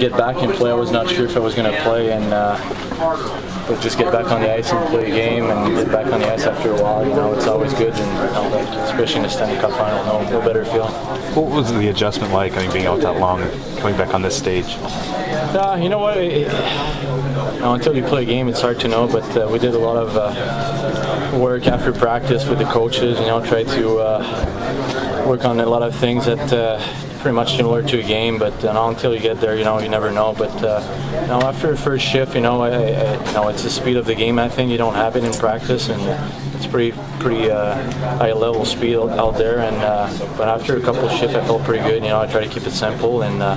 get back and play. I was not sure if I was going to play, and uh, but just get back on the ice and play a game and get back on the ice after a while. You know, it's always good, and you know, especially in the Stanley Cup final, no, no better feeling. What was the adjustment like? I mean, being out that long, coming back on this stage. Uh, you know what? It, you know, until you play a game, it's hard to know. But uh, we did a lot of uh, work after practice with the coaches. You know, try to uh, work on a lot of things that uh, pretty much similar to a game, but you know, until you get there, you know, you never know. But uh, you know, after the first shift, you know, I, I, you know, it's the speed of the game. I think you don't have it in practice, and it's pretty pretty uh, high level speed out there. And uh, but after a couple of shifts, I felt pretty good. You know, I try to keep it simple, and uh,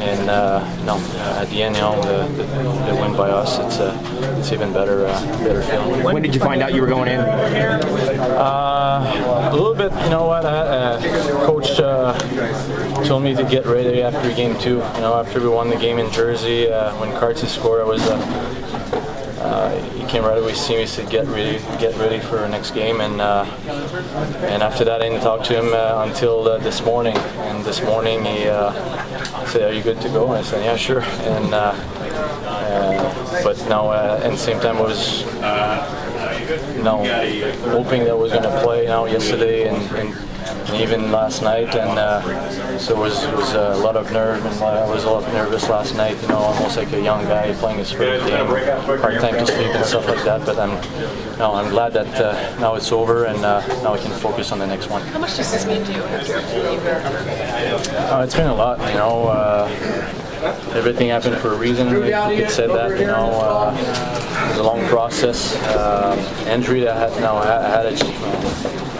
and uh, you know, at the end, you know, the, the, the win by us, it's uh, it's even better better feeling. When did you find out you were going in? a little bit. You know what, coach told me to get ready after game two. You know, after we won the game in Jersey, uh, when Carter scored, I was. Uh, uh, he came right away, see me, said, "Get ready, get ready for our next game." And uh, and after that, I didn't talk to him uh, until uh, this morning. And this morning, he said, "Are you good to go?" And I said, "Yeah, sure." And but now, at the same time, it was you know hoping that I was going to play. Know, yesterday and, and even last night, and uh, so it was, it was a lot of nerve, and I was a lot nervous last night. You know, almost like a young guy playing his first game, hard time to sleep and stuff like that. But I'm, no, I'm glad that uh, now it's over, and uh, now I can focus on the next one. How much does this mean to you after uh, It's been a lot, you know. Everything happened for a reason. You could say that, you know. Uh, it was a long process. Um, injury that I had, no, I had a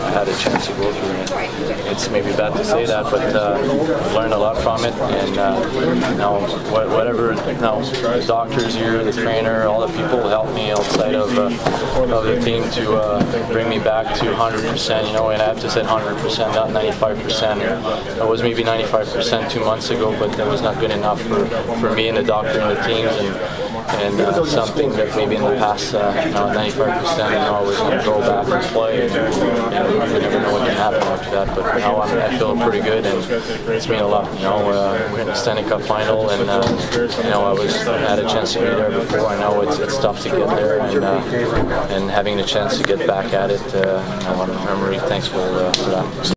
I had a chance to go through. it. it's maybe bad to say that, but uh, learned a lot from it. And uh, you know, whatever, know, the doctors here, the trainer, all the people helped me outside of, uh, of the team to uh, bring me back to 100%. You know, and I have to say 100%, not 95%. I was maybe 95% two months ago, but that was not good enough for, for me and the doctor and the teams. And, and uh, something that maybe in the past, uh, you know, 95%, you know, I was going to go back and play, and, and you never know what can happen after that. But now I'm, I feel pretty good, and it's mean a lot. You know, uh, we're in the Stanley Cup final, and uh, you know, I was I had a chance to be there before. I know it's, it's tough to get there, and uh, and having the chance to get back at it, uh, you know, I'm, I'm really thankful uh, for that.